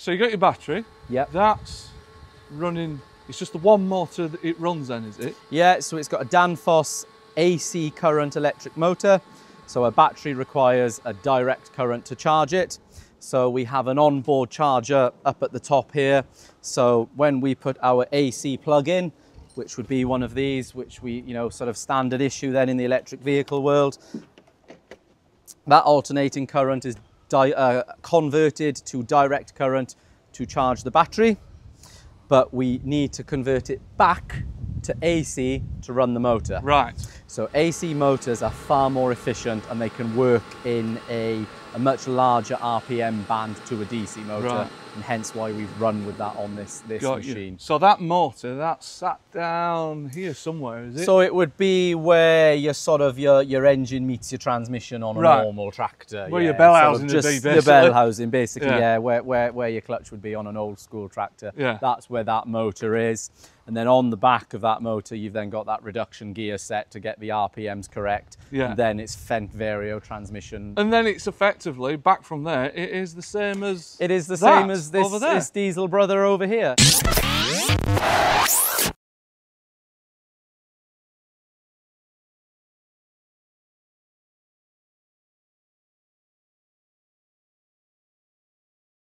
So you got your battery. Yep. That's running. It's just the one motor that it runs then, is it? Yeah, so it's got a Danfoss AC current electric motor. So a battery requires a direct current to charge it. So we have an onboard charger up at the top here. So when we put our AC plug in, which would be one of these, which we, you know, sort of standard issue then in the electric vehicle world, that alternating current is uh, converted to direct current to charge the battery, but we need to convert it back to AC to run the motor. Right. So AC motors are far more efficient and they can work in a, a much larger RPM band to a DC motor, Right. and hence why we've run with that on this this Got you. machine. So that motor, that's sat down here somewhere, is it? So it would be where your sort of your, your engine meets your transmission on a Right. normal tractor. Where your yeah, bell sort of housing would be, just the basically. bell housing, basically, Yeah. yeah, where, where, where your clutch would be on an old school tractor. Yeah. That's where that motor is. And then on the back of that motor, you've then got that reduction gear set to get the RPMs correct. Yeah. And then it's Fendt Vario transmission. and then it's effectively back from there. It is the same as It is the same as this, this diesel brother over here.